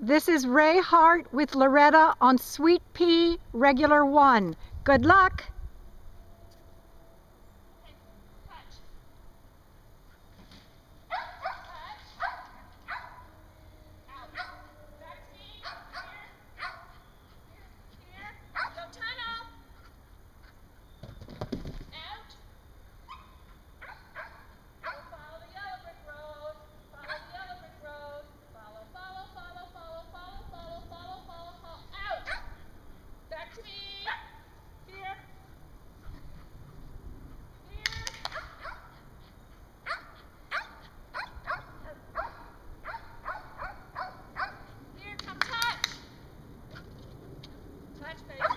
This is Ray Hart with Loretta on Sweet Pea Regular 1. Good luck! much better.